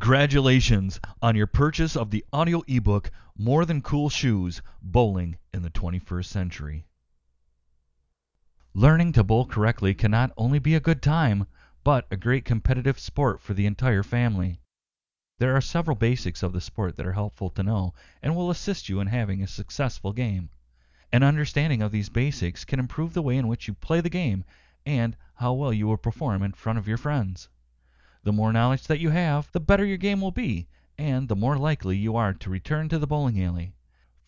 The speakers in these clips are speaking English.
Congratulations on your purchase of the audio ebook More Than Cool Shoes Bowling in the 21st Century. Learning to bowl correctly can not only be a good time, but a great competitive sport for the entire family. There are several basics of the sport that are helpful to know and will assist you in having a successful game. An understanding of these basics can improve the way in which you play the game and how well you will perform in front of your friends. The more knowledge that you have, the better your game will be, and the more likely you are to return to the bowling alley.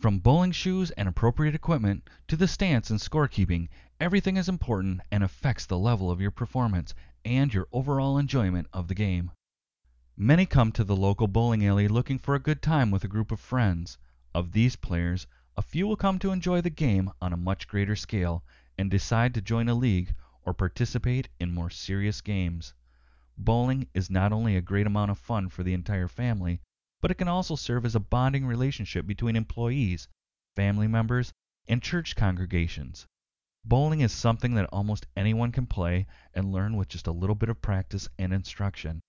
From bowling shoes and appropriate equipment to the stance and scorekeeping, everything is important and affects the level of your performance and your overall enjoyment of the game. Many come to the local bowling alley looking for a good time with a group of friends. Of these players, a few will come to enjoy the game on a much greater scale and decide to join a league or participate in more serious games. Bowling is not only a great amount of fun for the entire family, but it can also serve as a bonding relationship between employees, family members, and church congregations. Bowling is something that almost anyone can play and learn with just a little bit of practice and instruction.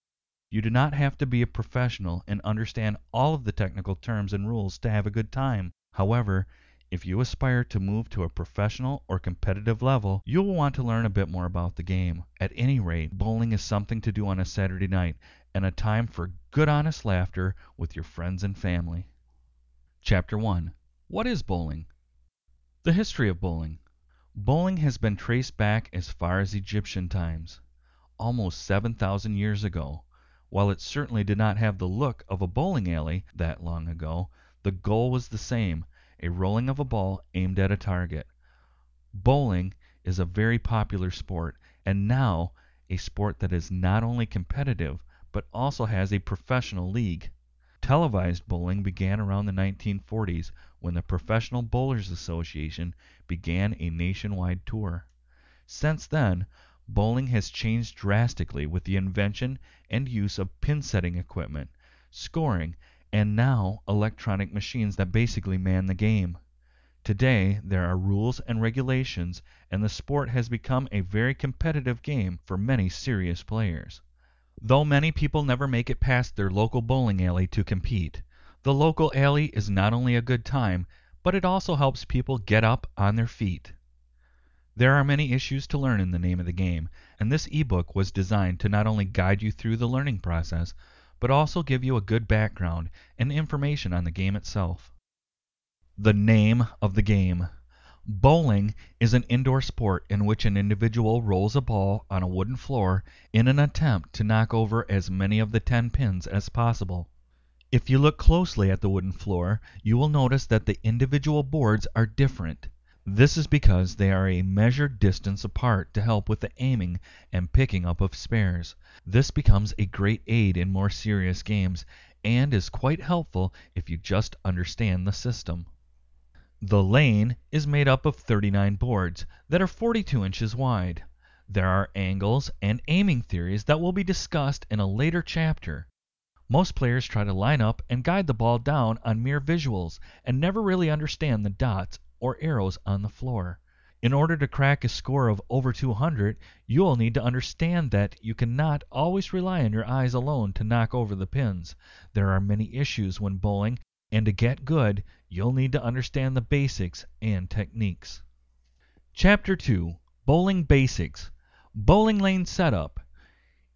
You do not have to be a professional and understand all of the technical terms and rules to have a good time. However, if you aspire to move to a professional or competitive level, you will want to learn a bit more about the game. At any rate, bowling is something to do on a Saturday night and a time for good honest laughter with your friends and family. Chapter 1 What is bowling? The history of bowling. Bowling has been traced back as far as Egyptian times, almost 7,000 years ago. While it certainly did not have the look of a bowling alley that long ago, the goal was the same a rolling of a ball aimed at a target. Bowling is a very popular sport, and now a sport that is not only competitive but also has a professional league. Televised bowling began around the 1940s when the Professional Bowlers Association began a nationwide tour. Since then, bowling has changed drastically with the invention and use of pin setting equipment, scoring, and now electronic machines that basically man the game. Today there are rules and regulations, and the sport has become a very competitive game for many serious players. Though many people never make it past their local bowling alley to compete, the local alley is not only a good time, but it also helps people get up on their feet. There are many issues to learn in the name of the game, and this ebook was designed to not only guide you through the learning process, but also give you a good background and information on the game itself. The name of the game. Bowling is an indoor sport in which an individual rolls a ball on a wooden floor in an attempt to knock over as many of the 10 pins as possible. If you look closely at the wooden floor, you will notice that the individual boards are different. This is because they are a measured distance apart to help with the aiming and picking up of spares. This becomes a great aid in more serious games, and is quite helpful if you just understand the system. The lane is made up of 39 boards that are 42 inches wide. There are angles and aiming theories that will be discussed in a later chapter. Most players try to line up and guide the ball down on mere visuals and never really understand the dots or arrows on the floor. In order to crack a score of over 200 you will need to understand that you cannot always rely on your eyes alone to knock over the pins. There are many issues when bowling, and to get good you'll need to understand the basics and techniques. Chapter 2 Bowling Basics Bowling Lane Setup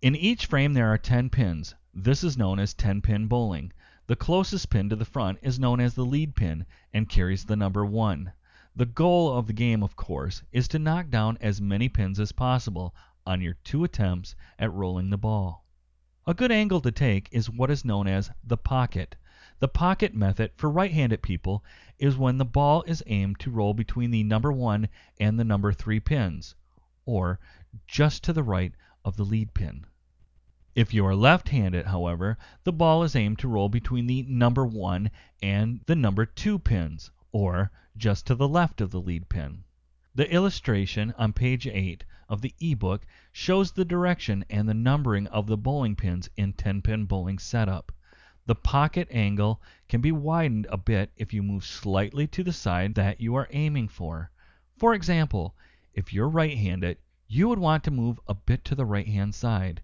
In each frame there are 10 pins. This is known as 10 pin bowling. The closest pin to the front is known as the lead pin and carries the number 1. The goal of the game, of course, is to knock down as many pins as possible on your two attempts at rolling the ball. A good angle to take is what is known as the pocket. The pocket method for right-handed people is when the ball is aimed to roll between the number 1 and the number 3 pins, or just to the right of the lead pin. If you are left-handed, however, the ball is aimed to roll between the number 1 and the number 2 pins or just to the left of the lead pin. The illustration on page 8 of the e-book shows the direction and the numbering of the bowling pins in 10-pin bowling setup. The pocket angle can be widened a bit if you move slightly to the side that you are aiming for. For example, if you're right-handed, you would want to move a bit to the right-hand side,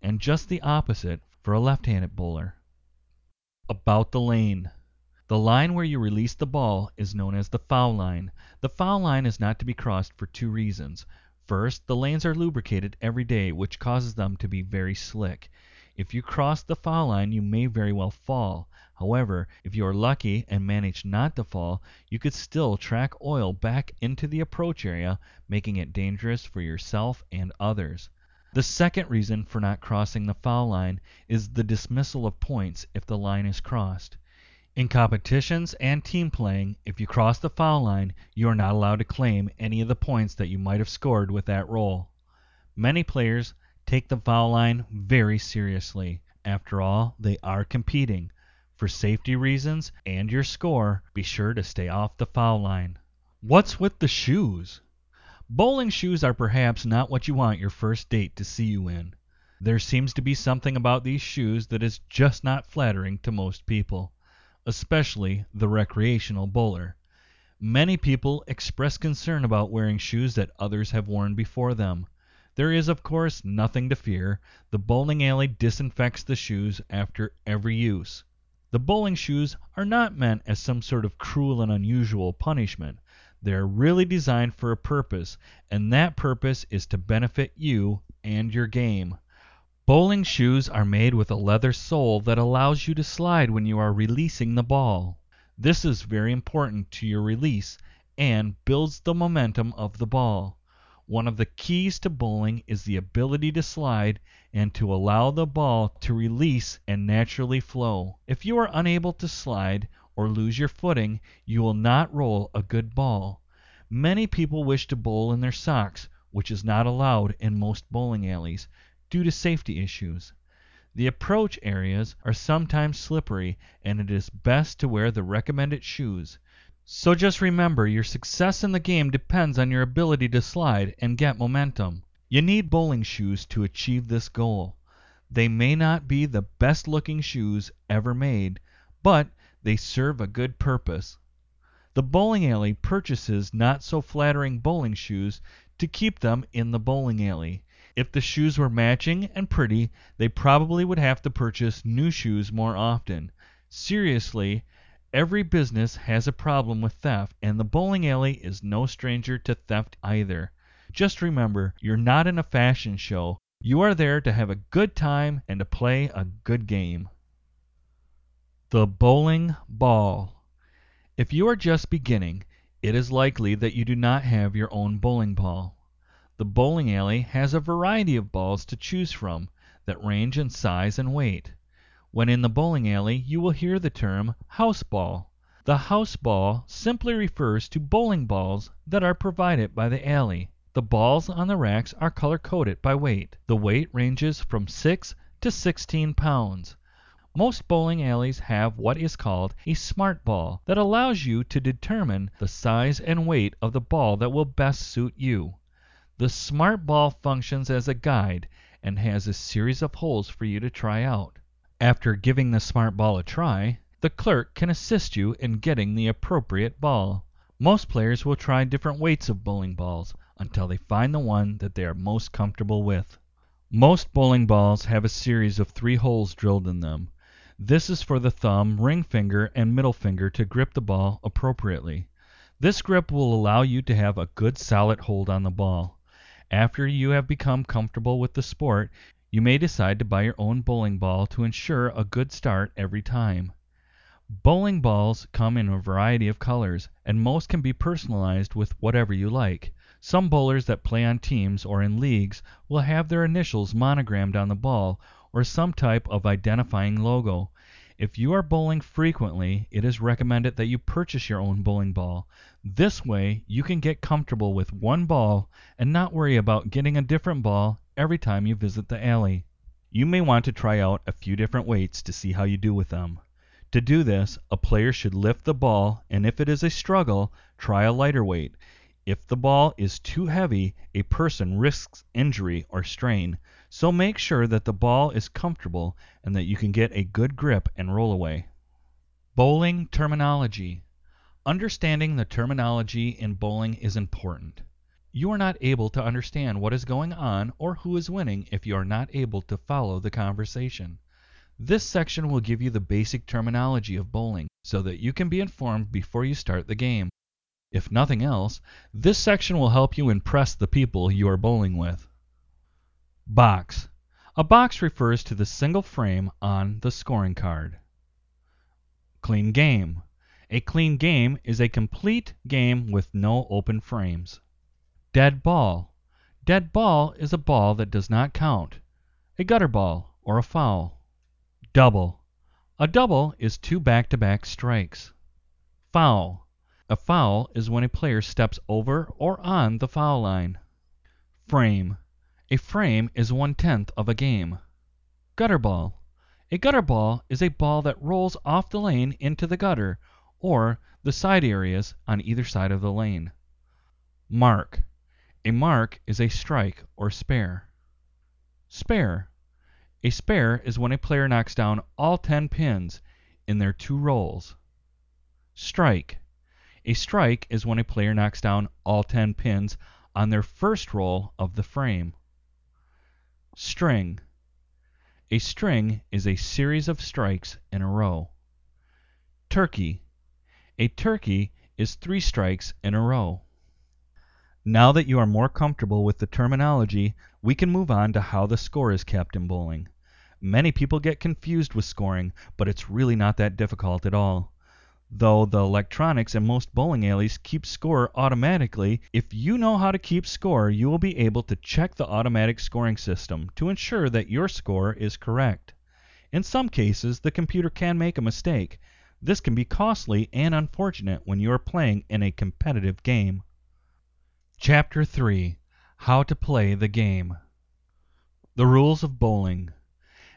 and just the opposite for a left-handed bowler. About the lane. The line where you release the ball is known as the foul line. The foul line is not to be crossed for two reasons. First, the lanes are lubricated every day, which causes them to be very slick. If you cross the foul line you may very well fall. However, if you are lucky and manage not to fall, you could still track oil back into the approach area, making it dangerous for yourself and others. The second reason for not crossing the foul line is the dismissal of points if the line is crossed. In competitions and team playing, if you cross the foul line, you are not allowed to claim any of the points that you might have scored with that roll. Many players take the foul line very seriously. After all, they are competing. For safety reasons and your score, be sure to stay off the foul line. What's with the shoes? Bowling shoes are perhaps not what you want your first date to see you in. There seems to be something about these shoes that is just not flattering to most people, especially the recreational bowler. Many people express concern about wearing shoes that others have worn before them. There is, of course, nothing to fear. The bowling alley disinfects the shoes after every use. The bowling shoes are not meant as some sort of cruel and unusual punishment. They are really designed for a purpose, and that purpose is to benefit you and your game. Bowling shoes are made with a leather sole that allows you to slide when you are releasing the ball. This is very important to your release and builds the momentum of the ball. One of the keys to bowling is the ability to slide and to allow the ball to release and naturally flow. If you are unable to slide or lose your footing, you will not roll a good ball. Many people wish to bowl in their socks, which is not allowed in most bowling alleys, due to safety issues. The approach areas are sometimes slippery and it is best to wear the recommended shoes. So just remember your success in the game depends on your ability to slide and get momentum. You need bowling shoes to achieve this goal. They may not be the best looking shoes ever made, but they serve a good purpose. The bowling alley purchases not so flattering bowling shoes to keep them in the bowling alley. If the shoes were matching and pretty, they probably would have to purchase new shoes more often. Seriously, Every business has a problem with theft, and the bowling alley is no stranger to theft either. Just remember, you're not in a fashion show. You are there to have a good time and to play a good game. The Bowling Ball. If you are just beginning, it is likely that you do not have your own bowling ball. The bowling alley has a variety of balls to choose from that range in size and weight. When in the bowling alley you will hear the term "house ball." The house ball simply refers to bowling balls that are provided by the alley. The balls on the racks are color coded by weight. The weight ranges from 6 to 16 pounds. Most bowling alleys have what is called a smart ball that allows you to determine the size and weight of the ball that will best suit you. The smart ball functions as a guide and has a series of holes for you to try out. After giving the smart ball a try, the clerk can assist you in getting the appropriate ball. Most players will try different weights of bowling balls until they find the one that they are most comfortable with. Most bowling balls have a series of three holes drilled in them. This is for the thumb, ring finger, and middle finger to grip the ball appropriately. This grip will allow you to have a good solid hold on the ball. After you have become comfortable with the sport you may decide to buy your own bowling ball to ensure a good start every time. Bowling balls come in a variety of colors, and most can be personalized with whatever you like. Some bowlers that play on teams or in leagues will have their initials monogrammed on the ball or some type of identifying logo. If you are bowling frequently, it is recommended that you purchase your own bowling ball. This way you can get comfortable with one ball and not worry about getting a different ball every time you visit the alley. You may want to try out a few different weights to see how you do with them. To do this, a player should lift the ball and if it is a struggle, try a lighter weight. If the ball is too heavy, a person risks injury or strain, so make sure that the ball is comfortable and that you can get a good grip and roll away. Bowling terminology. Understanding the terminology in bowling is important. You are not able to understand what is going on or who is winning if you are not able to follow the conversation. This section will give you the basic terminology of bowling so that you can be informed before you start the game. If nothing else, this section will help you impress the people you are bowling with. Box. A box refers to the single frame on the scoring card. Clean game. A clean game is a complete game with no open frames. Dead ball. Dead ball is a ball that does not count, a gutter ball or a foul. Double. A double is two back-to-back strikes. Foul. A foul is when a player steps over or on the foul line. Frame. A frame is one-tenth of a game. Gutter ball. A gutter ball is a ball that rolls off the lane into the gutter or the side areas on either side of the lane. Mark. A mark is a strike or spare. Spare. A spare is when a player knocks down all 10 pins in their two rolls. Strike. A strike is when a player knocks down all 10 pins on their first roll of the frame. String. A string is a series of strikes in a row. Turkey. A turkey is three strikes in a row. Now that you are more comfortable with the terminology, we can move on to how the score is kept in bowling. Many people get confused with scoring, but it's really not that difficult at all. Though the electronics in most bowling alleys keep score automatically, if you know how to keep score, you will be able to check the automatic scoring system to ensure that your score is correct. In some cases, the computer can make a mistake. This can be costly and unfortunate when you are playing in a competitive game. Chapter 3 How to Play the Game The Rules of Bowling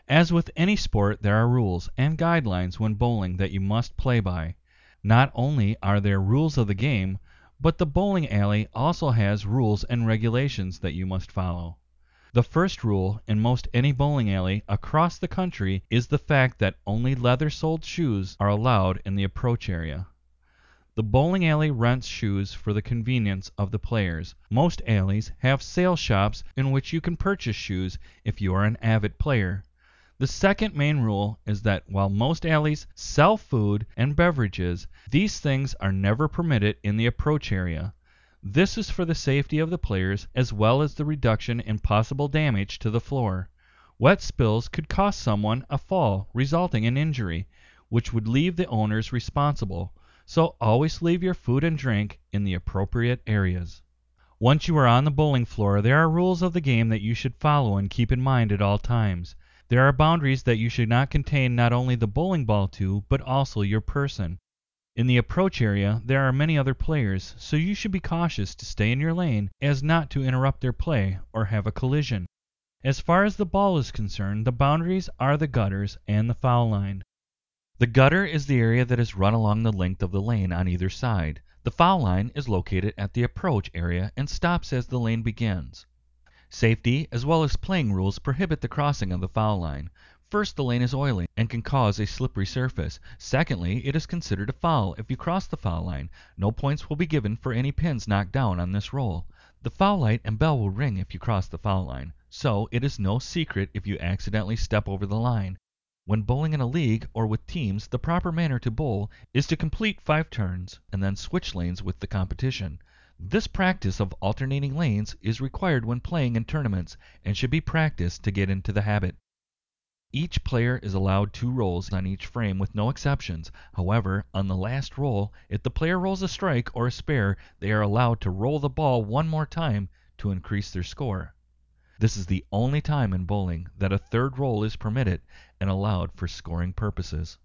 As with any sport there are rules and guidelines when bowling that you must play by. Not only are there rules of the game, but the bowling alley also has rules and regulations that you must follow. The first rule in most any bowling alley across the country is the fact that only leather soled shoes are allowed in the approach area. The bowling alley rents shoes for the convenience of the players. Most alleys have sale shops in which you can purchase shoes if you are an avid player. The second main rule is that while most alleys sell food and beverages, these things are never permitted in the approach area. This is for the safety of the players as well as the reduction in possible damage to the floor. Wet spills could cost someone a fall resulting in injury, which would leave the owners responsible so always leave your food and drink in the appropriate areas. Once you are on the bowling floor there are rules of the game that you should follow and keep in mind at all times. There are boundaries that you should not contain not only the bowling ball to, but also your person. In the approach area there are many other players, so you should be cautious to stay in your lane as not to interrupt their play or have a collision. As far as the ball is concerned, the boundaries are the gutters and the foul line. The gutter is the area that is run along the length of the lane on either side. The foul line is located at the approach area and stops as the lane begins. Safety as well as playing rules prohibit the crossing of the foul line. First, the lane is oily and can cause a slippery surface. Secondly, it is considered a foul if you cross the foul line. No points will be given for any pins knocked down on this roll. The foul light and bell will ring if you cross the foul line, so it is no secret if you accidentally step over the line. When bowling in a league or with teams the proper manner to bowl is to complete five turns and then switch lanes with the competition. This practice of alternating lanes is required when playing in tournaments and should be practiced to get into the habit. Each player is allowed two rolls on each frame with no exceptions. However, on the last roll, if the player rolls a strike or a spare, they are allowed to roll the ball one more time to increase their score. This is the only time in bowling that a third roll is permitted and allowed for scoring purposes.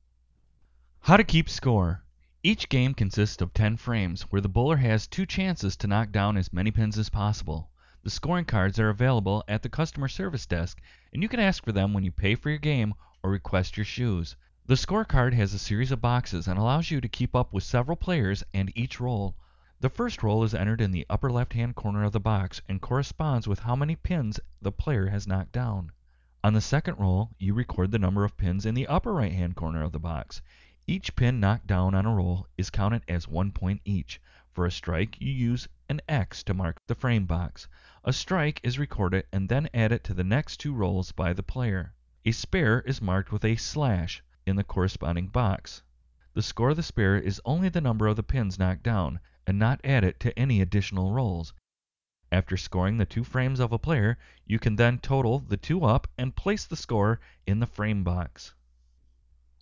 How to keep score. Each game consists of 10 frames where the bowler has two chances to knock down as many pins as possible. The scoring cards are available at the customer service desk and you can ask for them when you pay for your game or request your shoes. The scorecard has a series of boxes and allows you to keep up with several players and each roll. The first roll is entered in the upper left-hand corner of the box and corresponds with how many pins the player has knocked down. On the second roll you record the number of pins in the upper right-hand corner of the box. Each pin knocked down on a roll is counted as one point each. For a strike you use an X to mark the frame box. A strike is recorded and then added to the next two rolls by the player. A spare is marked with a slash in the corresponding box. The score of the spare is only the number of the pins knocked down, and not added to any additional rolls. After scoring the two frames of a player, you can then total the two up and place the score in the frame box.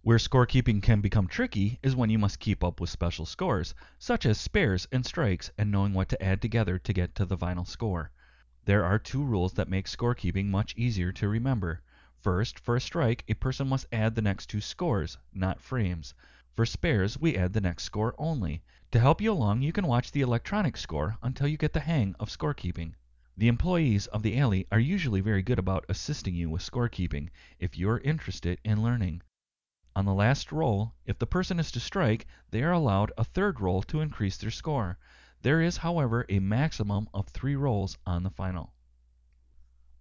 Where scorekeeping can become tricky is when you must keep up with special scores, such as spares and strikes, and knowing what to add together to get to the final score. There are two rules that make scorekeeping much easier to remember. First, for a strike, a person must add the next two scores, not frames. For spares, we add the next score only. To help you along, you can watch the electronic score until you get the hang of scorekeeping. The employees of the alley are usually very good about assisting you with scorekeeping if you are interested in learning. On the last roll, if the person is to strike, they are allowed a third roll to increase their score. There is, however, a maximum of three rolls on the final.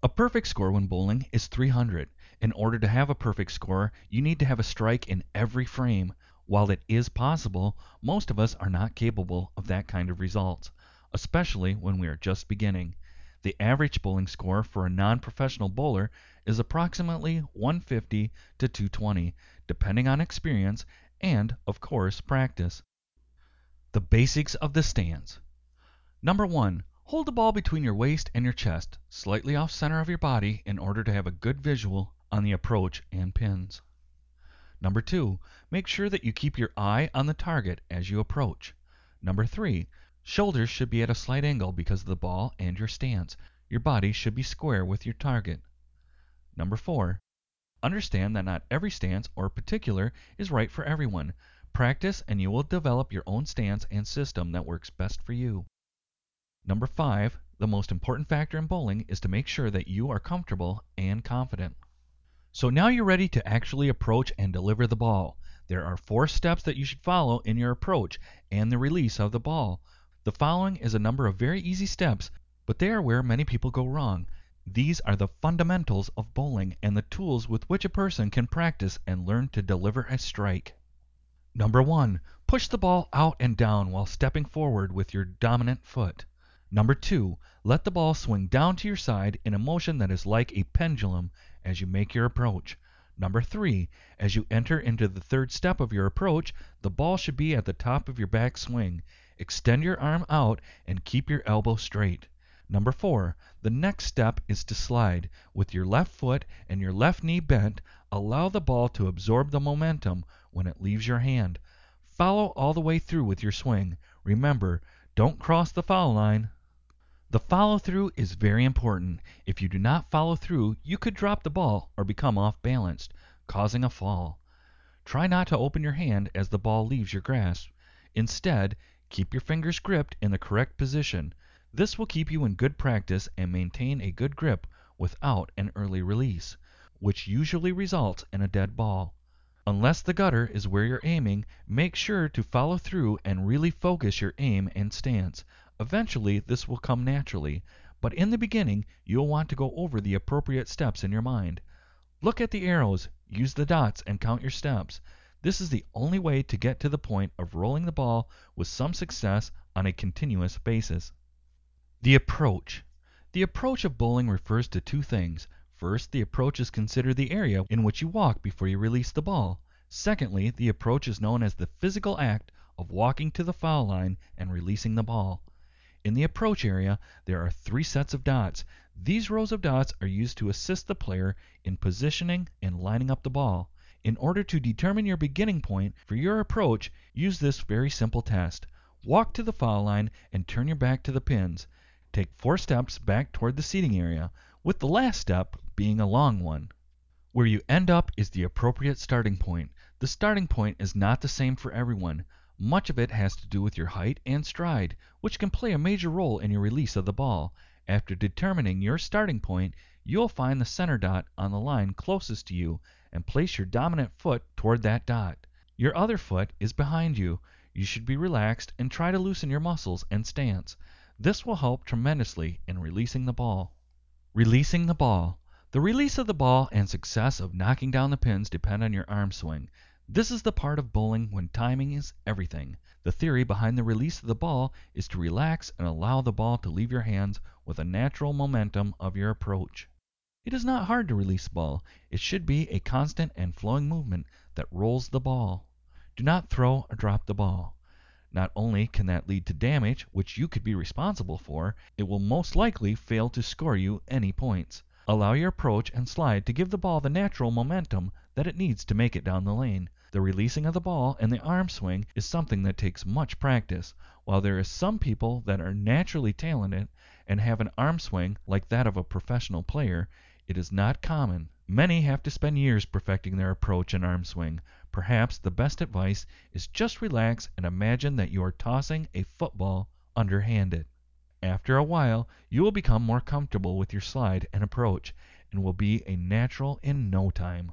A perfect score when bowling is 300. In order to have a perfect score, you need to have a strike in every frame. While it is possible, most of us are not capable of that kind of result, especially when we are just beginning. The average bowling score for a non-professional bowler is approximately 150 to 220, depending on experience and, of course, practice. The basics of the stance. Number 1. Hold the ball between your waist and your chest, slightly off center of your body in order to have a good visual on the approach and pins. Number 2. Make sure that you keep your eye on the target as you approach. Number 3. Shoulders should be at a slight angle because of the ball and your stance. Your body should be square with your target. Number 4. Understand that not every stance or particular is right for everyone. Practice and you will develop your own stance and system that works best for you. Number 5. The most important factor in bowling is to make sure that you are comfortable and confident. So now you're ready to actually approach and deliver the ball. There are four steps that you should follow in your approach and the release of the ball. The following is a number of very easy steps, but they are where many people go wrong. These are the fundamentals of bowling and the tools with which a person can practice and learn to deliver a strike. Number 1. Push the ball out and down while stepping forward with your dominant foot. Number 2. Let the ball swing down to your side in a motion that is like a pendulum as you make your approach. Number 3. As you enter into the third step of your approach, the ball should be at the top of your back swing. Extend your arm out and keep your elbow straight. Number 4. The next step is to slide. With your left foot and your left knee bent, allow the ball to absorb the momentum when it leaves your hand. Follow all the way through with your swing. Remember, don't cross the foul line. The follow through is very important. If you do not follow through, you could drop the ball or become off balanced, causing a fall. Try not to open your hand as the ball leaves your grasp. Instead, keep your fingers gripped in the correct position. This will keep you in good practice and maintain a good grip without an early release, which usually results in a dead ball. Unless the gutter is where you're aiming, make sure to follow through and really focus your aim and stance. Eventually this will come naturally, but in the beginning you'll want to go over the appropriate steps in your mind. Look at the arrows, use the dots and count your steps. This is the only way to get to the point of rolling the ball with some success on a continuous basis. The approach. The approach of bowling refers to two things. First, the approach is considered the area in which you walk before you release the ball. Secondly, the approach is known as the physical act of walking to the foul line and releasing the ball. In the approach area, there are three sets of dots. These rows of dots are used to assist the player in positioning and lining up the ball. In order to determine your beginning point for your approach, use this very simple test. Walk to the foul line and turn your back to the pins. Take four steps back toward the seating area, with the last step being a long one. Where you end up is the appropriate starting point. The starting point is not the same for everyone. Much of it has to do with your height and stride, which can play a major role in your release of the ball. After determining your starting point, you will find the center dot on the line closest to you and place your dominant foot toward that dot. Your other foot is behind you. You should be relaxed and try to loosen your muscles and stance. This will help tremendously in releasing the ball. Releasing the ball. The release of the ball and success of knocking down the pins depend on your arm swing. This is the part of bowling when timing is everything. The theory behind the release of the ball is to relax and allow the ball to leave your hands with a natural momentum of your approach. It is not hard to release the ball. It should be a constant and flowing movement that rolls the ball. Do not throw or drop the ball. Not only can that lead to damage, which you could be responsible for, it will most likely fail to score you any points. Allow your approach and slide to give the ball the natural momentum that it needs to make it down the lane. The releasing of the ball and the arm swing is something that takes much practice. While there are some people that are naturally talented and have an arm swing like that of a professional player, it is not common. Many have to spend years perfecting their approach and arm swing. Perhaps the best advice is just relax and imagine that you are tossing a football underhanded. After a while you will become more comfortable with your slide and approach, and will be a natural in no time.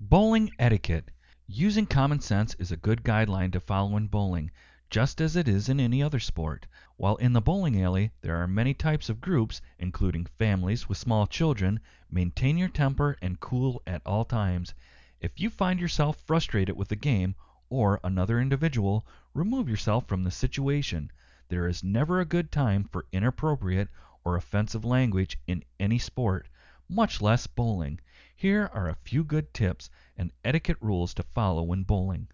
Bowling etiquette. Using common sense is a good guideline to follow in bowling, just as it is in any other sport. While in the bowling alley there are many types of groups, including families with small children, maintain your temper and cool at all times. If you find yourself frustrated with the game, or another individual, remove yourself from the situation. There is never a good time for inappropriate or offensive language in any sport, much less bowling. Here are a few good tips and etiquette rules to follow when bowling.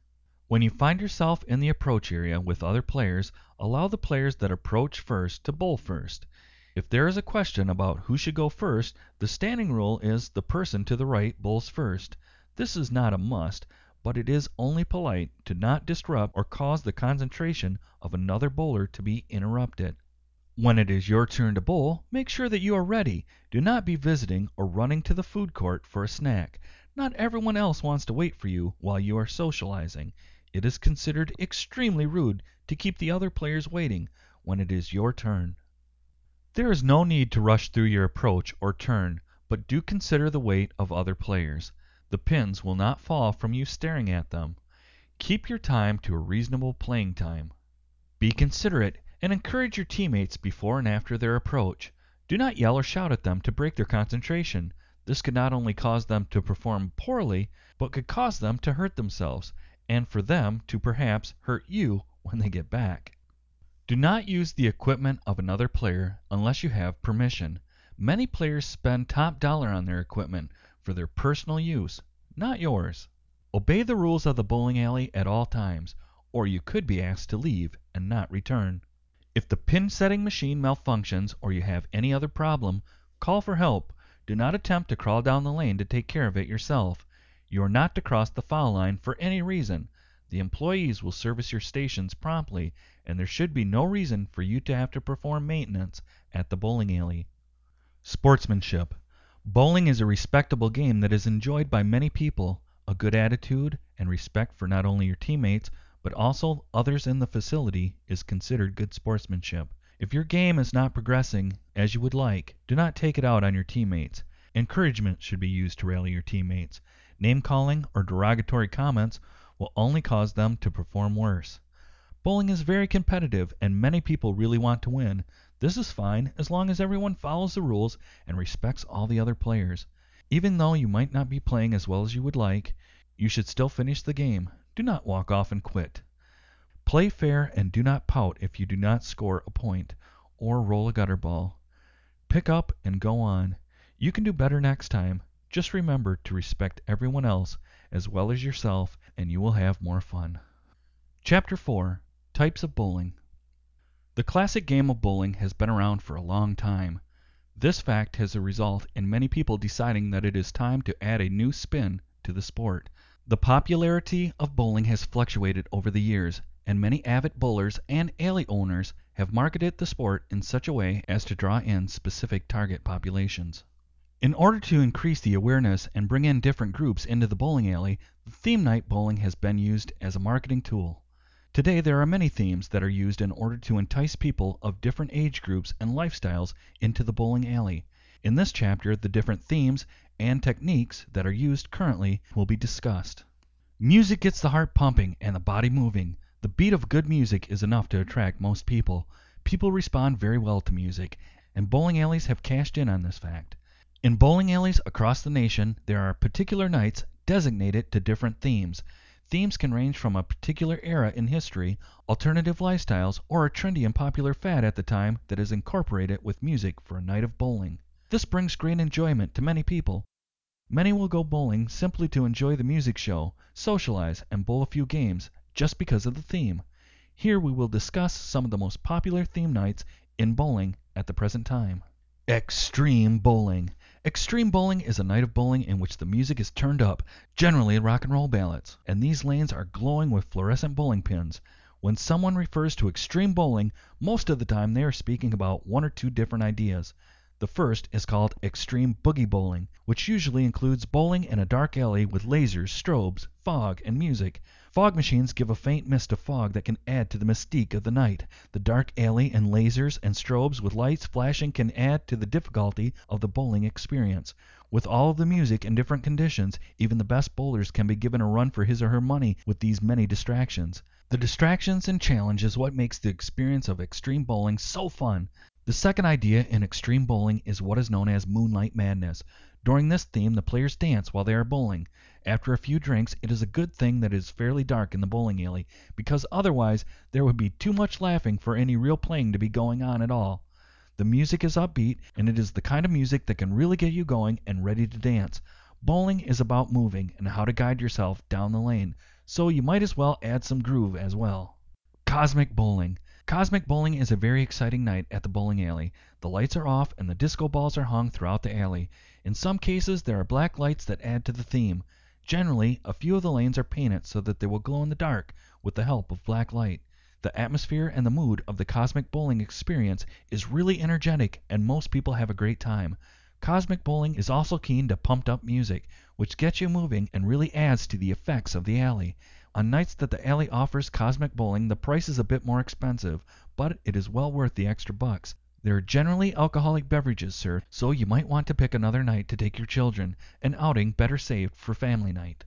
When you find yourself in the approach area with other players, allow the players that approach first to bowl first. If there is a question about who should go first, the standing rule is the person to the right bowls first. This is not a must, but it is only polite to not disrupt or cause the concentration of another bowler to be interrupted. When it is your turn to bowl, make sure that you are ready. Do not be visiting or running to the food court for a snack. Not everyone else wants to wait for you while you are socializing. It is considered extremely rude to keep the other players waiting when it is your turn. There is no need to rush through your approach or turn, but do consider the wait of other players. The pins will not fall from you staring at them. Keep your time to a reasonable playing time. Be considerate and encourage your teammates before and after their approach. Do not yell or shout at them to break their concentration. This could not only cause them to perform poorly, but could cause them to hurt themselves and for them to perhaps hurt you when they get back. Do not use the equipment of another player unless you have permission. Many players spend top dollar on their equipment for their personal use, not yours. Obey the rules of the bowling alley at all times, or you could be asked to leave and not return. If the pin setting machine malfunctions or you have any other problem, call for help. Do not attempt to crawl down the lane to take care of it yourself. You are not to cross the foul line for any reason. The employees will service your stations promptly, and there should be no reason for you to have to perform maintenance at the bowling alley. Sportsmanship. Bowling is a respectable game that is enjoyed by many people. A good attitude and respect for not only your teammates, but also others in the facility, is considered good sportsmanship. If your game is not progressing as you would like, do not take it out on your teammates. Encouragement should be used to rally your teammates. Name calling or derogatory comments will only cause them to perform worse. Bowling is very competitive and many people really want to win. This is fine as long as everyone follows the rules and respects all the other players. Even though you might not be playing as well as you would like, you should still finish the game. Do not walk off and quit. Play fair and do not pout if you do not score a point or roll a gutter ball. Pick up and go on. You can do better next time. Just remember to respect everyone else as well as yourself, and you will have more fun. Chapter 4 Types of Bowling The classic game of bowling has been around for a long time. This fact has a result in many people deciding that it is time to add a new spin to the sport. The popularity of bowling has fluctuated over the years, and many avid bowlers and alley owners have marketed the sport in such a way as to draw in specific target populations. In order to increase the awareness and bring in different groups into the bowling alley, the theme night bowling has been used as a marketing tool. Today there are many themes that are used in order to entice people of different age groups and lifestyles into the bowling alley. In this chapter, the different themes and techniques that are used currently will be discussed. Music gets the heart pumping and the body moving. The beat of good music is enough to attract most people. People respond very well to music, and bowling alleys have cashed in on this fact. In bowling alleys across the nation there are particular nights designated to different themes. Themes can range from a particular era in history, alternative lifestyles, or a trendy and popular fad at the time that is incorporated with music for a night of bowling. This brings great enjoyment to many people. Many will go bowling simply to enjoy the music show, socialize, and bowl a few games, just because of the theme. Here we will discuss some of the most popular theme nights in bowling at the present time. Extreme Bowling. Extreme Bowling is a night of bowling in which the music is turned up, generally rock and roll ballads, and these lanes are glowing with fluorescent bowling pins. When someone refers to extreme bowling, most of the time they are speaking about one or two different ideas. The first is called extreme boogie bowling, which usually includes bowling in a dark alley with lasers, strobes, fog, and music. Fog machines give a faint mist of fog that can add to the mystique of the night. The dark alley and lasers and strobes with lights flashing can add to the difficulty of the bowling experience. With all of the music and different conditions, even the best bowlers can be given a run for his or her money with these many distractions. The distractions and challenge is what makes the experience of extreme bowling so fun. The second idea in extreme bowling is what is known as moonlight madness. During this theme the players dance while they are bowling. After a few drinks it is a good thing that it is fairly dark in the bowling alley, because otherwise there would be too much laughing for any real playing to be going on at all. The music is upbeat, and it is the kind of music that can really get you going and ready to dance. Bowling is about moving and how to guide yourself down the lane, so you might as well add some groove as well. Cosmic Bowling. Cosmic bowling is a very exciting night at the bowling alley. The lights are off and the disco balls are hung throughout the alley. In some cases there are black lights that add to the theme. Generally, a few of the lanes are painted so that they will glow in the dark with the help of black light. The atmosphere and the mood of the cosmic bowling experience is really energetic and most people have a great time. Cosmic bowling is also keen to pumped up music, which gets you moving and really adds to the effects of the alley. On nights that the alley offers cosmic bowling the price is a bit more expensive, but it is well worth the extra bucks. There are generally alcoholic beverages served, so you might want to pick another night to take your children, an outing better saved for family night.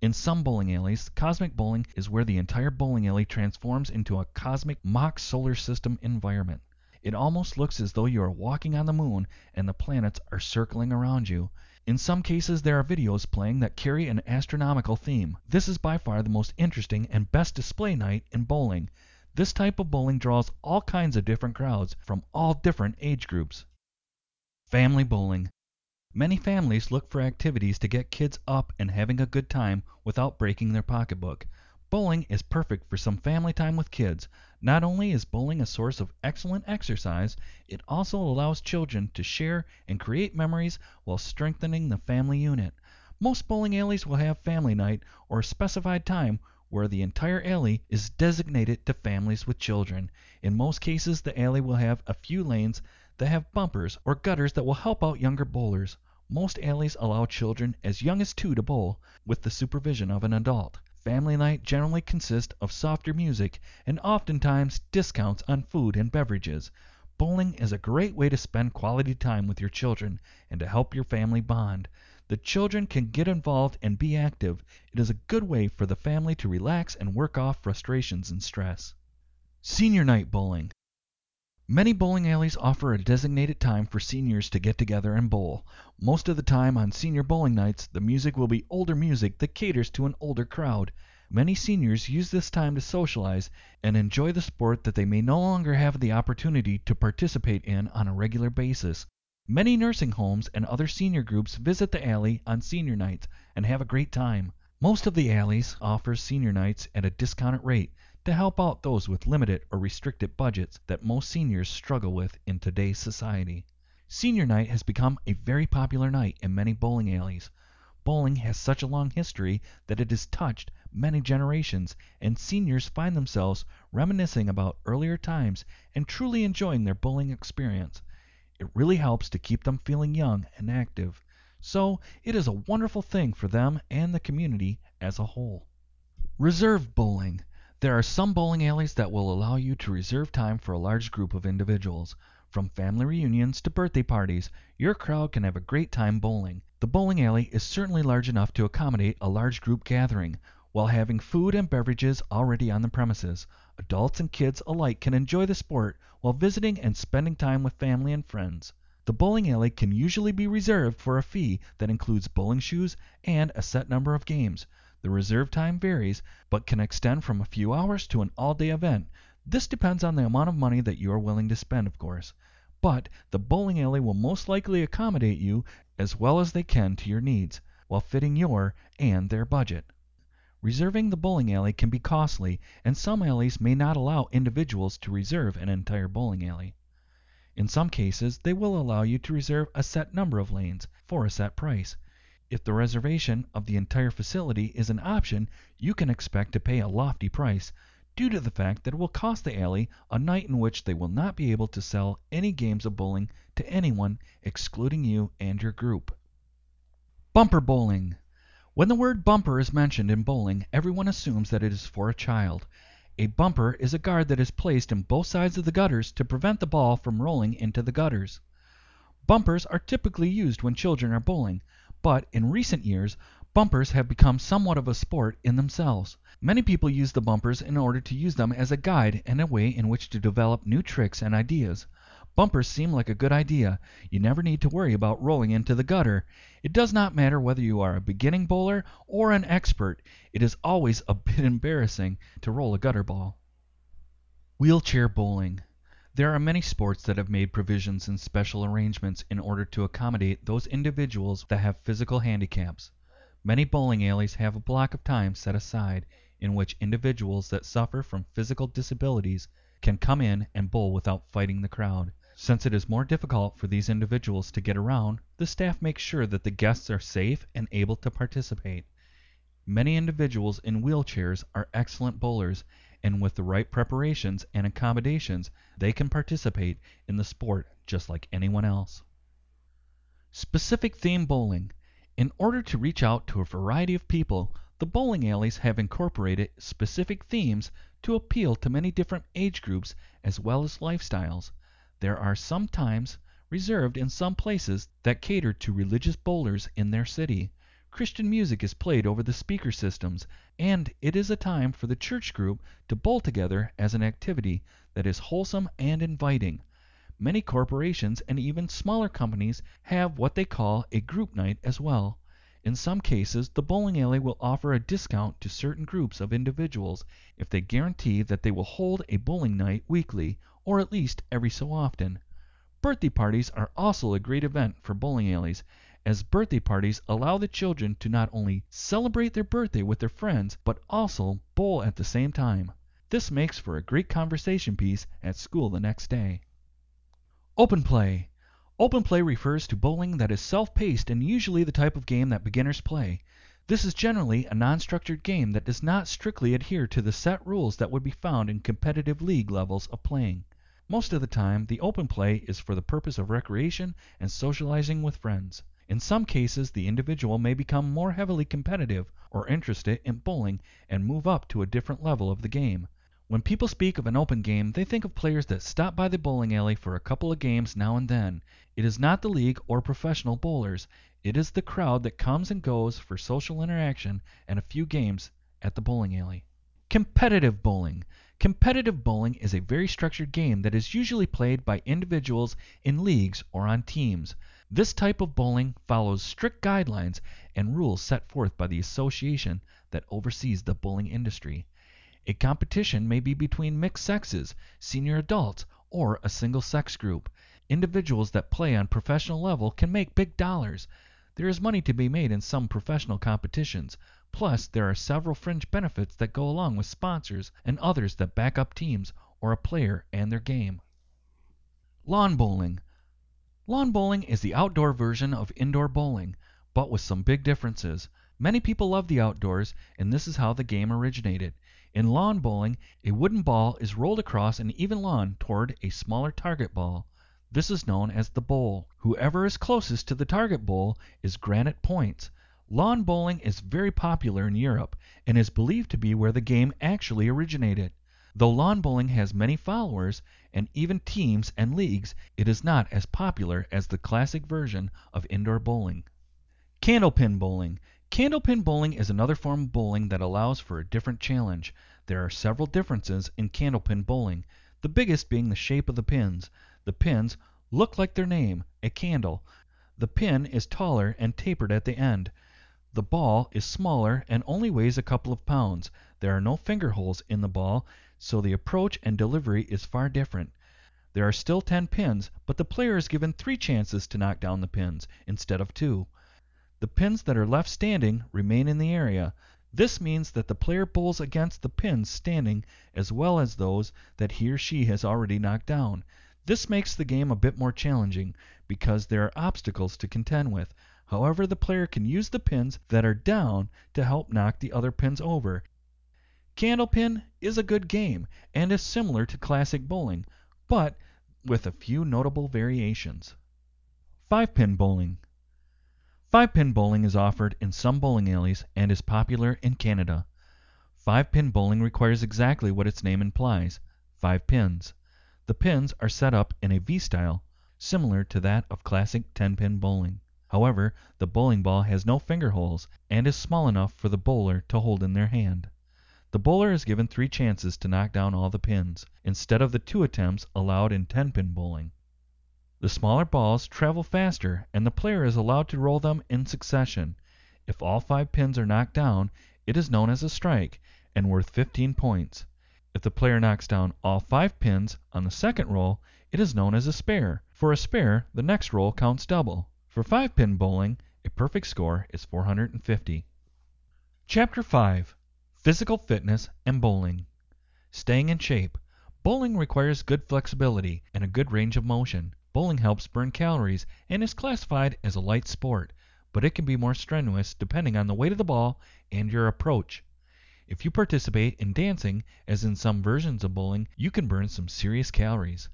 In some bowling alleys, cosmic bowling is where the entire bowling alley transforms into a cosmic mock solar system environment. It almost looks as though you are walking on the moon and the planets are circling around you. In some cases there are videos playing that carry an astronomical theme. This is by far the most interesting and best display night in bowling. This type of bowling draws all kinds of different crowds from all different age groups. Family Bowling Many families look for activities to get kids up and having a good time without breaking their pocketbook. Bowling is perfect for some family time with kids. Not only is bowling a source of excellent exercise, it also allows children to share and create memories while strengthening the family unit. Most bowling alleys will have family night or a specified time where the entire alley is designated to families with children. In most cases the alley will have a few lanes that have bumpers or gutters that will help out younger bowlers. Most alleys allow children as young as two to bowl, with the supervision of an adult. Family night generally consists of softer music and oftentimes discounts on food and beverages. Bowling is a great way to spend quality time with your children and to help your family bond. The children can get involved and be active. It is a good way for the family to relax and work off frustrations and stress. Senior Night Bowling Many bowling alleys offer a designated time for seniors to get together and bowl. Most of the time on senior bowling nights the music will be older music that caters to an older crowd. Many seniors use this time to socialize and enjoy the sport that they may no longer have the opportunity to participate in on a regular basis. Many nursing homes and other senior groups visit the alley on senior nights and have a great time. Most of the alleys offer senior nights at a discounted rate to help out those with limited or restricted budgets that most seniors struggle with in today's society. Senior night has become a very popular night in many bowling alleys. Bowling has such a long history that it has touched many generations, and seniors find themselves reminiscing about earlier times and truly enjoying their bowling experience. It really helps to keep them feeling young and active. So it is a wonderful thing for them and the community as a whole. Reserve bowling. There are some bowling alleys that will allow you to reserve time for a large group of individuals. From family reunions to birthday parties, your crowd can have a great time bowling. The bowling alley is certainly large enough to accommodate a large group gathering, while having food and beverages already on the premises. Adults and kids alike can enjoy the sport while visiting and spending time with family and friends. The bowling alley can usually be reserved for a fee that includes bowling shoes and a set number of games. The reserve time varies, but can extend from a few hours to an all day event. This depends on the amount of money that you are willing to spend, of course. but the bowling alley will most likely accommodate you as well as they can to your needs, while fitting your and their budget. Reserving the bowling alley can be costly, and some alleys may not allow individuals to reserve an entire bowling alley. In some cases they will allow you to reserve a set number of lanes for a set price. If the reservation of the entire facility is an option you can expect to pay a lofty price, due to the fact that it will cost the alley a night in which they will not be able to sell any games of bowling to anyone excluding you and your group. Bumper Bowling When the word bumper is mentioned in bowling everyone assumes that it is for a child. A bumper is a guard that is placed in both sides of the gutters to prevent the ball from rolling into the gutters. Bumpers are typically used when children are bowling, but in recent years bumpers have become somewhat of a sport in themselves. Many people use the bumpers in order to use them as a guide and a way in which to develop new tricks and ideas. Bumpers seem like a good idea. You never need to worry about rolling into the gutter. It does not matter whether you are a beginning bowler or an expert. It is always a bit embarrassing to roll a gutter ball. Wheelchair bowling. There are many sports that have made provisions and special arrangements in order to accommodate those individuals that have physical handicaps. Many bowling alleys have a block of time set aside in which individuals that suffer from physical disabilities can come in and bowl without fighting the crowd. Since it is more difficult for these individuals to get around, the staff makes sure that the guests are safe and able to participate. Many individuals in wheelchairs are excellent bowlers, and with the right preparations and accommodations they can participate in the sport just like anyone else. Specific theme bowling. In order to reach out to a variety of people, the bowling alleys have incorporated specific themes to appeal to many different age groups as well as lifestyles. There are sometimes reserved in some places that cater to religious bowlers in their city. Christian music is played over the speaker systems, and it is a time for the church group to bowl together as an activity that is wholesome and inviting. Many corporations and even smaller companies have what they call a group night as well. In some cases the bowling alley will offer a discount to certain groups of individuals if they guarantee that they will hold a bowling night weekly or at least every so often. Birthday parties are also a great event for bowling alleys, as birthday parties allow the children to not only celebrate their birthday with their friends but also bowl at the same time. This makes for a great conversation piece at school the next day. Open play. Open play refers to bowling that is self-paced and usually the type of game that beginners play. This is generally a non-structured game that does not strictly adhere to the set rules that would be found in competitive league levels of playing. Most of the time the open play is for the purpose of recreation and socializing with friends. In some cases the individual may become more heavily competitive or interested in bowling and move up to a different level of the game. When people speak of an open game they think of players that stop by the bowling alley for a couple of games now and then. It is not the league or professional bowlers. It is the crowd that comes and goes for social interaction and a few games at the bowling alley. Competitive bowling. Competitive bowling is a very structured game that is usually played by individuals in leagues or on teams. This type of bowling follows strict guidelines and rules set forth by the association that oversees the bowling industry. A competition may be between mixed sexes, senior adults, or a single sex group. Individuals that play on professional level can make big dollars. There is money to be made in some professional competitions. Plus, there are several fringe benefits that go along with sponsors and others that back up teams or a player and their game. Lawn bowling. Lawn bowling is the outdoor version of indoor bowling, but with some big differences. Many people love the outdoors, and this is how the game originated. In lawn bowling, a wooden ball is rolled across an even lawn toward a smaller target ball. This is known as the bowl. Whoever is closest to the target bowl is granted points. Lawn bowling is very popular in Europe, and is believed to be where the game actually originated. Though lawn bowling has many followers, and even teams and leagues, it is not as popular as the classic version of indoor bowling. Candlepin bowling. Candlepin bowling is another form of bowling that allows for a different challenge. There are several differences in candlepin bowling, the biggest being the shape of the pins. The pins look like their name, a candle. The pin is taller and tapered at the end. The ball is smaller and only weighs a couple of pounds. There are no finger holes in the ball, so the approach and delivery is far different. There are still 10 pins, but the player is given 3 chances to knock down the pins instead of 2. The pins that are left standing remain in the area. This means that the player bowls against the pins standing as well as those that he or she has already knocked down. This makes the game a bit more challenging because there are obstacles to contend with. However, the player can use the pins that are down to help knock the other pins over. Candlepin is a good game and is similar to classic bowling, but with a few notable variations. Five pin bowling. Five pin bowling is offered in some bowling alleys and is popular in Canada. Five pin bowling requires exactly what its name implies five pins. The pins are set up in a V style, similar to that of classic 10 pin bowling. However, the bowling ball has no finger holes and is small enough for the bowler to hold in their hand. The bowler is given three chances to knock down all the pins, instead of the two attempts allowed in 10 pin bowling. The smaller balls travel faster and the player is allowed to roll them in succession. If all five pins are knocked down, it is known as a strike and worth 15 points. If the player knocks down all five pins on the second roll, it is known as a spare. For a spare, the next roll counts double. For five pin bowling, a perfect score is 450. Chapter 5 Physical Fitness and Bowling Staying in shape. Bowling requires good flexibility and a good range of motion. Bowling helps burn calories and is classified as a light sport, but it can be more strenuous depending on the weight of the ball and your approach. If you participate in dancing, as in some versions of bowling, you can burn some serious calories.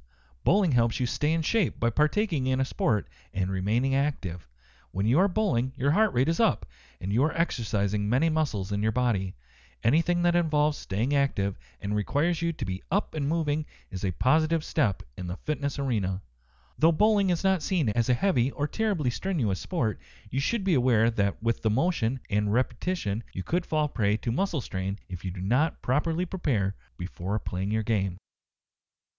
Bowling helps you stay in shape by partaking in a sport and remaining active. When you are bowling, your heart rate is up, and you are exercising many muscles in your body. Anything that involves staying active and requires you to be up and moving is a positive step in the fitness arena. Though bowling is not seen as a heavy or terribly strenuous sport, you should be aware that with the motion and repetition you could fall prey to muscle strain if you do not properly prepare before playing your game.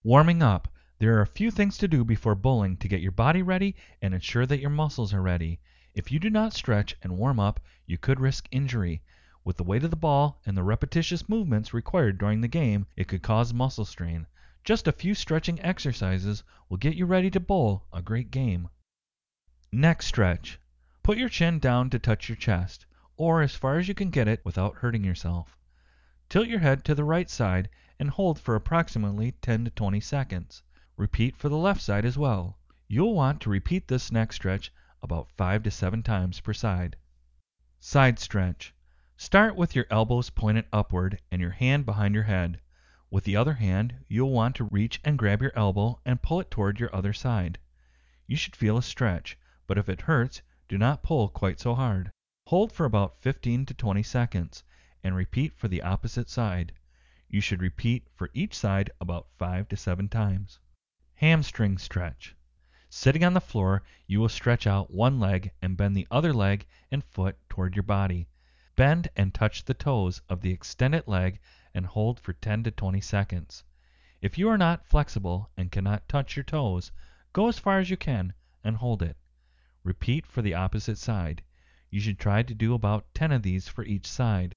Warming up. There are a few things to do before bowling to get your body ready and ensure that your muscles are ready. If you do not stretch and warm up, you could risk injury. With the weight of the ball and the repetitious movements required during the game, it could cause muscle strain. Just a few stretching exercises will get you ready to bowl a great game. Neck stretch. Put your chin down to touch your chest, or as far as you can get it without hurting yourself. Tilt your head to the right side and hold for approximately 10 to 20 seconds. Repeat for the left side as well. You'll want to repeat this neck stretch about 5 to 7 times per side. Side stretch. Start with your elbows pointed upward and your hand behind your head. With the other hand you'll want to reach and grab your elbow and pull it toward your other side. You should feel a stretch, but if it hurts, do not pull quite so hard. Hold for about 15 to 20 seconds, and repeat for the opposite side. You should repeat for each side about 5 to 7 times. Hamstring stretch. Sitting on the floor, you will stretch out one leg and bend the other leg and foot toward your body. Bend and touch the toes of the extended leg and hold for 10 to 20 seconds. If you are not flexible and cannot touch your toes, go as far as you can and hold it. Repeat for the opposite side. You should try to do about 10 of these for each side.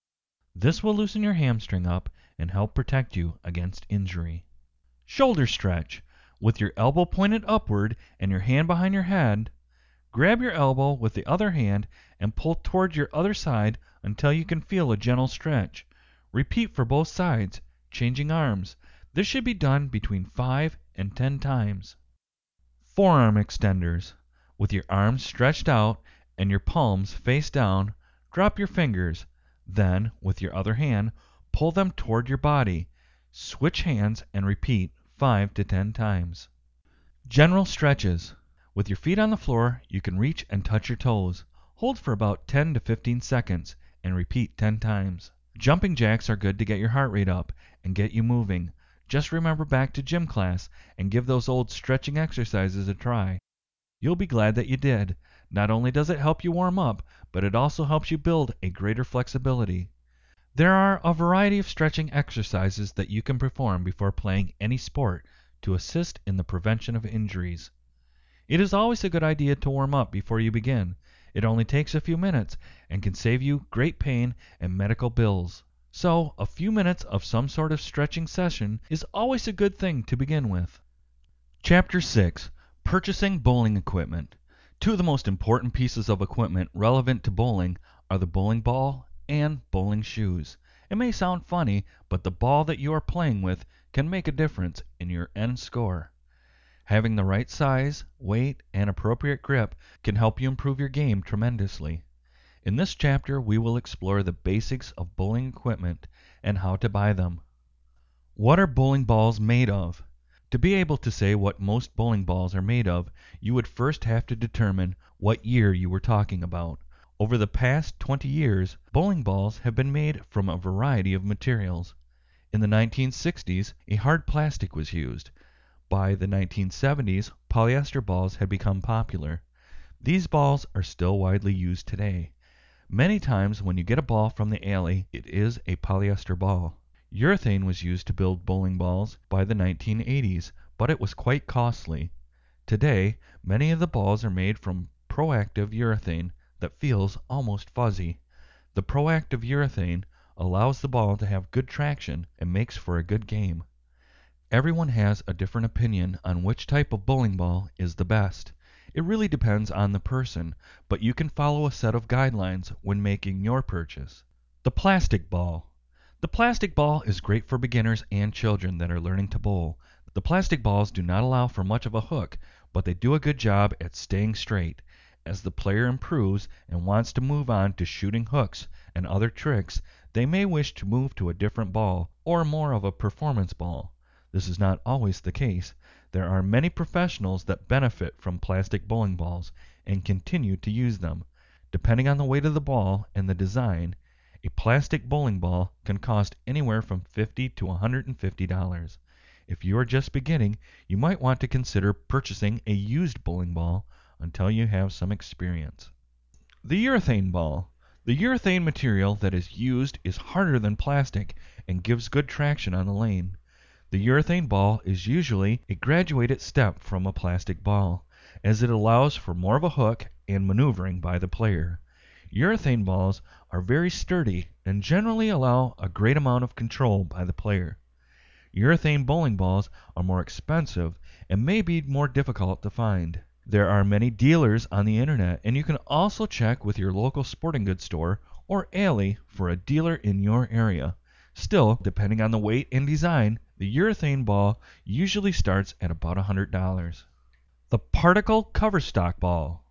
This will loosen your hamstring up and help protect you against injury. Shoulder stretch. With your elbow pointed upward and your hand behind your head, grab your elbow with the other hand and pull toward your other side until you can feel a gentle stretch. Repeat for both sides, changing arms. This should be done between 5 and 10 times. Forearm extenders. With your arms stretched out and your palms face down, drop your fingers. Then, with your other hand, pull them toward your body. Switch hands and repeat 5 to 10 times. General stretches. With your feet on the floor, you can reach and touch your toes. Hold for about 10 to 15 seconds and repeat 10 times. Jumping jacks are good to get your heart rate up and get you moving. Just remember back to gym class and give those old stretching exercises a try. You'll be glad that you did. Not only does it help you warm up, but it also helps you build a greater flexibility. There are a variety of stretching exercises that you can perform before playing any sport to assist in the prevention of injuries. It is always a good idea to warm up before you begin. It only takes a few minutes and can save you great pain and medical bills. So a few minutes of some sort of stretching session is always a good thing to begin with. Chapter 6 Purchasing Bowling Equipment. Two of the most important pieces of equipment relevant to bowling are the bowling ball and bowling shoes. It may sound funny, but the ball that you are playing with can make a difference in your end score. Having the right size, weight, and appropriate grip can help you improve your game tremendously. In this chapter, we will explore the basics of bowling equipment and how to buy them. What are bowling balls made of? To be able to say what most bowling balls are made of, you would first have to determine what year you were talking about. Over the past 20 years, bowling balls have been made from a variety of materials. In the 1960s, a hard plastic was used. By the 1970s, polyester balls had become popular. These balls are still widely used today. Many times when you get a ball from the alley, it is a polyester ball. Urethane was used to build bowling balls by the 1980s, but it was quite costly. Today, many of the balls are made from Proactive urethane that feels almost fuzzy. The Proactive urethane allows the ball to have good traction and makes for a good game. Everyone has a different opinion on which type of bowling ball is the best. It really depends on the person, but you can follow a set of guidelines when making your purchase. The plastic ball. The plastic ball is great for beginners and children that are learning to bowl. The plastic balls do not allow for much of a hook, but they do a good job at staying straight. As the player improves and wants to move on to shooting hooks and other tricks, they may wish to move to a different ball, or more of a performance ball. This is not always the case. There are many professionals that benefit from plastic bowling balls and continue to use them. Depending on the weight of the ball and the design, a plastic bowling ball can cost anywhere from 50 to $150. If you are just beginning, you might want to consider purchasing a used bowling ball until you have some experience. The urethane ball. The urethane material that is used is harder than plastic and gives good traction on the lane. The urethane ball is usually a graduated step from a plastic ball, as it allows for more of a hook and maneuvering by the player. Urethane balls are very sturdy and generally allow a great amount of control by the player. Urethane bowling balls are more expensive and may be more difficult to find. There are many dealers on the internet and you can also check with your local sporting goods store or alley for a dealer in your area. Still, depending on the weight and design, the urethane ball usually starts at about $100. The particle cover stock ball.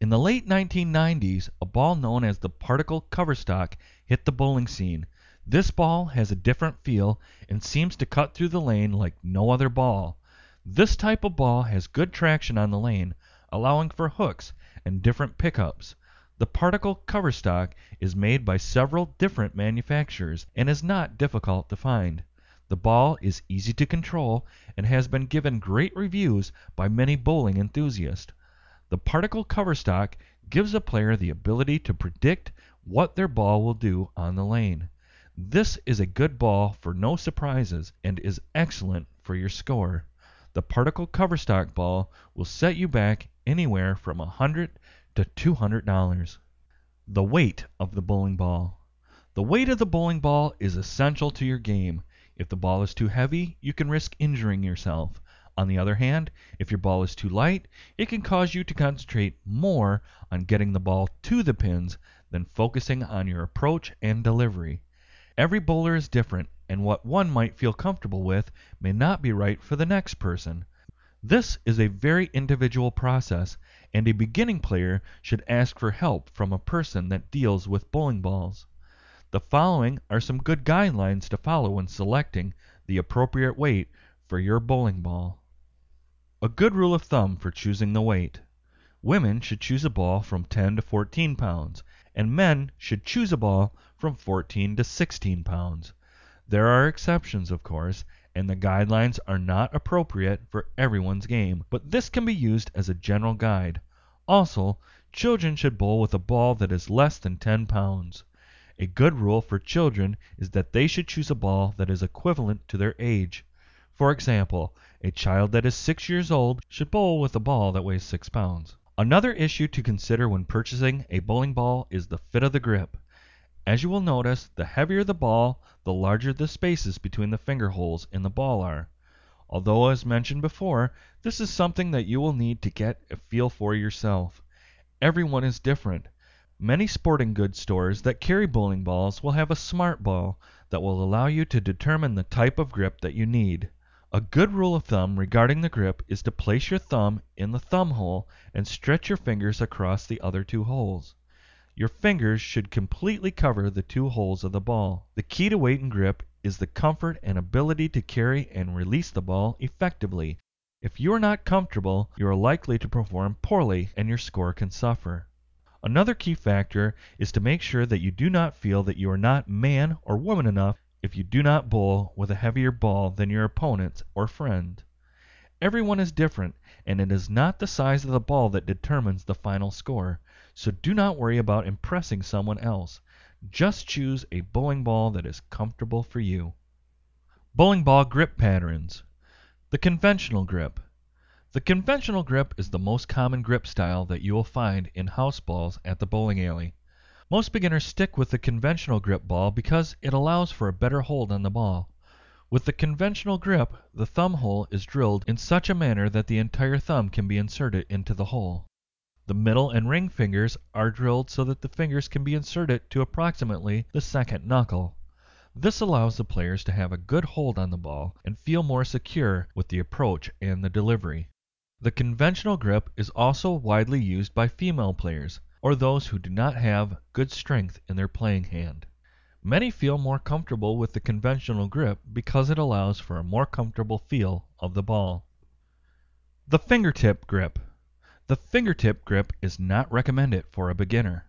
In the late 1990s, a ball known as the particle cover stock hit the bowling scene. This ball has a different feel and seems to cut through the lane like no other ball. This type of ball has good traction on the lane, allowing for hooks and different pickups. The particle cover stock is made by several different manufacturers and is not difficult to find. The ball is easy to control and has been given great reviews by many bowling enthusiasts. The particle cover stock gives a player the ability to predict what their ball will do on the lane. This is a good ball for no surprises and is excellent for your score. The particle cover stock ball will set you back anywhere from a $100 to $200. The weight of the bowling ball. The weight of the bowling ball is essential to your game. If the ball is too heavy, you can risk injuring yourself. On the other hand, if your ball is too light, it can cause you to concentrate more on getting the ball to the pins than focusing on your approach and delivery. Every bowler is different, and what one might feel comfortable with may not be right for the next person. This is a very individual process, and a beginning player should ask for help from a person that deals with bowling balls. The following are some good guidelines to follow when selecting the appropriate weight for your bowling ball. A good rule of thumb for choosing the weight. Women should choose a ball from 10 to 14 pounds, and men should choose a ball from 14 to 16 pounds. There are exceptions, of course, and the guidelines are not appropriate for everyone's game, but this can be used as a general guide. Also, children should bowl with a ball that is less than 10 pounds. A good rule for children is that they should choose a ball that is equivalent to their age. For example, a child that is six years old should bowl with a ball that weighs six pounds. Another issue to consider when purchasing a bowling ball is the fit of the grip. As you will notice, the heavier the ball, the larger the spaces between the finger holes in the ball are. although as mentioned before, this is something that you will need to get a feel for yourself. Everyone is different. Many sporting goods stores that carry bowling balls will have a smart ball that will allow you to determine the type of grip that you need. A good rule of thumb regarding the grip is to place your thumb in the thumb hole and stretch your fingers across the other two holes. Your fingers should completely cover the two holes of the ball. The key to weight and grip is the comfort and ability to carry and release the ball effectively. If you are not comfortable, you are likely to perform poorly and your score can suffer. Another key factor is to make sure that you do not feel that you are not man or woman enough if you do not bowl with a heavier ball than your opponent or friend. Everyone is different, and it is not the size of the ball that determines the final score, so do not worry about impressing someone else. Just choose a bowling ball that is comfortable for you. Bowling ball grip patterns. The conventional grip. The conventional grip is the most common grip style that you will find in house balls at the bowling alley. Most beginners stick with the conventional grip ball because it allows for a better hold on the ball. With the conventional grip, the thumb hole is drilled in such a manner that the entire thumb can be inserted into the hole. The middle and ring fingers are drilled so that the fingers can be inserted to approximately the second knuckle. This allows the players to have a good hold on the ball and feel more secure with the approach and the delivery. The conventional grip is also widely used by female players, or those who do not have good strength in their playing hand. Many feel more comfortable with the conventional grip because it allows for a more comfortable feel of the ball. The fingertip grip. The fingertip grip is not recommended for a beginner.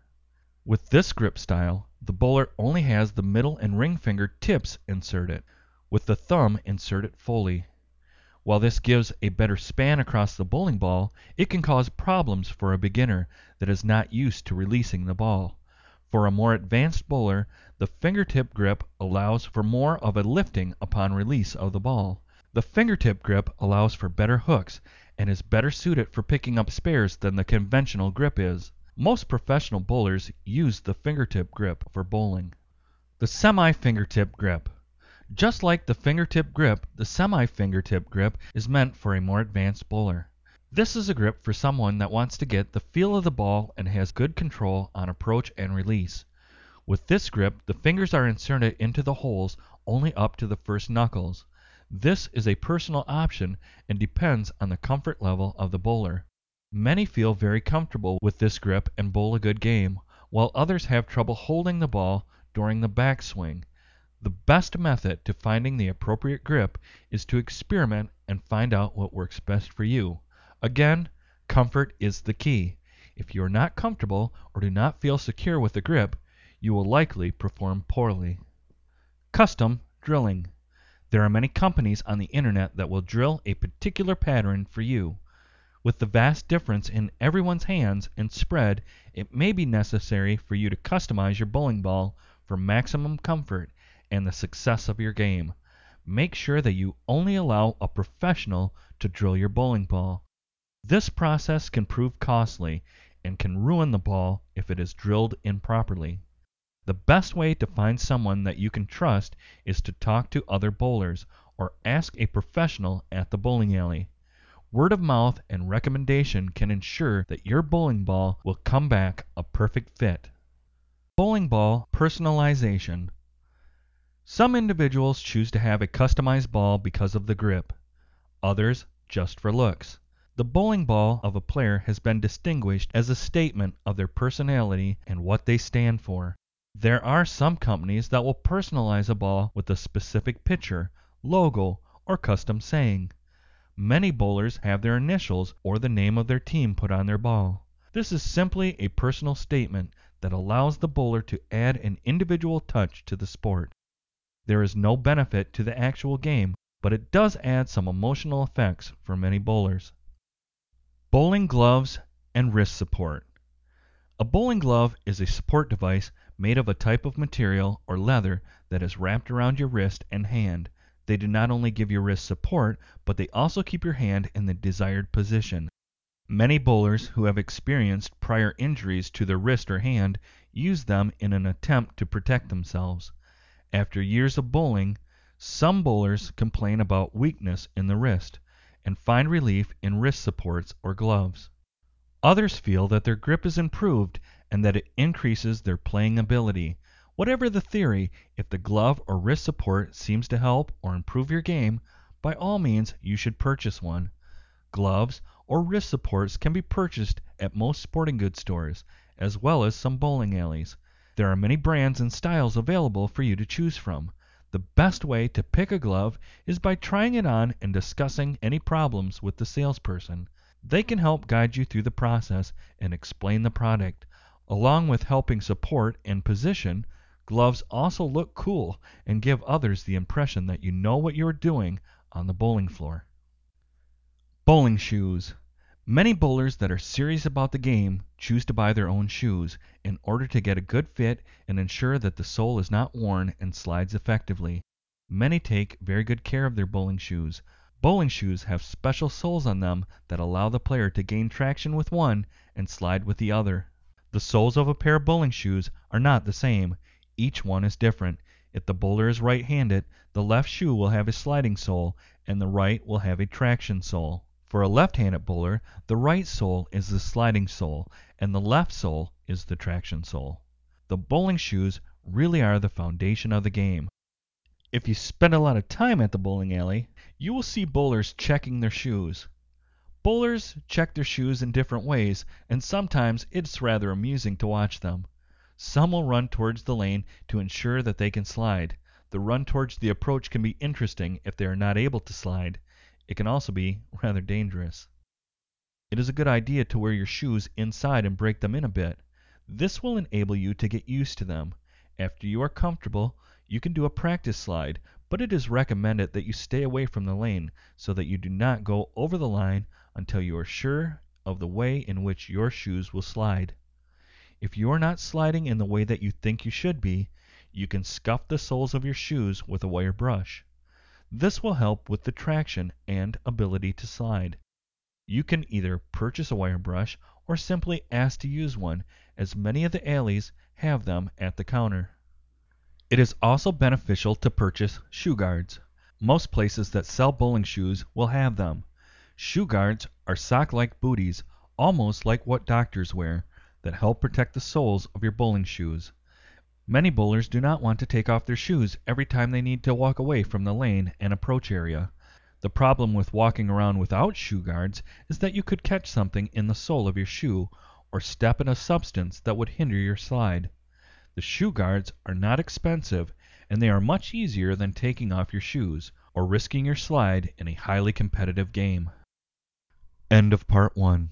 With this grip style, the bowler only has the middle and ring finger tips inserted, with the thumb inserted fully. While this gives a better span across the bowling ball, it can cause problems for a beginner that is not used to releasing the ball. For a more advanced bowler, the fingertip grip allows for more of a lifting upon release of the ball. The fingertip grip allows for better hooks and is better suited for picking up spares than the conventional grip is. Most professional bowlers use the fingertip grip for bowling. The semi fingertip grip. Just like the fingertip grip, the semi-fingertip grip is meant for a more advanced bowler. This is a grip for someone that wants to get the feel of the ball and has good control on approach and release. With this grip, the fingers are inserted into the holes only up to the first knuckles. This is a personal option and depends on the comfort level of the bowler. Many feel very comfortable with this grip and bowl a good game, while others have trouble holding the ball during the backswing. The best method to finding the appropriate grip is to experiment and find out what works best for you. Again, comfort is the key. If you are not comfortable or do not feel secure with the grip, you will likely perform poorly. Custom drilling. There are many companies on the internet that will drill a particular pattern for you. With the vast difference in everyone's hands and spread, it may be necessary for you to customize your bowling ball for maximum comfort and the success of your game. Make sure that you only allow a professional to drill your bowling ball. This process can prove costly and can ruin the ball if it is drilled improperly. The best way to find someone that you can trust is to talk to other bowlers or ask a professional at the bowling alley. Word of mouth and recommendation can ensure that your bowling ball will come back a perfect fit. Bowling ball personalization. Some individuals choose to have a customized ball because of the grip, others just for looks. The bowling ball of a player has been distinguished as a statement of their personality and what they stand for. There are some companies that will personalize a ball with a specific picture, logo, or custom saying. Many bowlers have their initials or the name of their team put on their ball. This is simply a personal statement that allows the bowler to add an individual touch to the sport. There is no benefit to the actual game, but it does add some emotional effects for many bowlers. Bowling gloves and wrist support. A bowling glove is a support device made of a type of material or leather that is wrapped around your wrist and hand. They do not only give your wrist support, but they also keep your hand in the desired position. Many bowlers who have experienced prior injuries to their wrist or hand use them in an attempt to protect themselves. After years of bowling, Some bowlers complain about weakness in the wrist and find relief in wrist supports or gloves. Others feel that their grip is improved and that it increases their playing ability. Whatever the theory, if the glove or wrist support seems to help or improve your game, by all means you should purchase one. Gloves or wrist supports can be purchased at most sporting goods stores, as well as some bowling alleys. There are many brands and styles available for you to choose from. The best way to pick a glove is by trying it on and discussing any problems with the salesperson. They can help guide you through the process and explain the product. Along with helping support and position, gloves also look cool and give others the impression that you know what you are doing on the bowling floor. Bowling shoes. Many bowlers that are serious about the game choose to buy their own shoes in order to get a good fit and ensure that the sole is not worn and slides effectively. Many take very good care of their bowling shoes. Bowling shoes have special soles on them that allow the player to gain traction with one and slide with the other. The soles of a pair of bowling shoes are not the same. Each one is different. If the bowler is right-handed, the left shoe will have a sliding sole and the right will have a traction sole. For a left-handed bowler, the right sole is the sliding sole and the left sole is the traction sole. The bowling shoes really are the foundation of the game. If you spend a lot of time at the bowling alley, you will see bowlers checking their shoes. Bowlers check their shoes in different ways, and sometimes it's rather amusing to watch them. Some will run towards the lane to ensure that they can slide. The run towards the approach can be interesting if they are not able to slide. It can also be rather dangerous. It is a good idea to wear your shoes inside and break them in a bit. This will enable you to get used to them. After you are comfortable, you can do a practice slide, but it is recommended that you stay away from the lane so that you do not go over the line until you are sure of the way in which your shoes will slide. If you are not sliding in the way that you think you should be, you can scuff the soles of your shoes with a wire brush. This will help with the traction and ability to slide. You can either purchase a wire brush or simply ask to use one, as many of the alleys have them at the counter. It is also beneficial to purchase shoe guards. Most places that sell bowling shoes will have them. Shoe guards are sock-like booties, almost like what doctors wear, that help protect the soles of your bowling shoes. Many bowlers do not want to take off their shoes every time they need to walk away from the lane and approach area. The problem with walking around without shoe guards is that you could catch something in the sole of your shoe or step in a substance that would hinder your slide. The shoe guards are not expensive and they are much easier than taking off your shoes or risking your slide in a highly competitive game. End of part 1